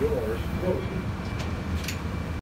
doors closing.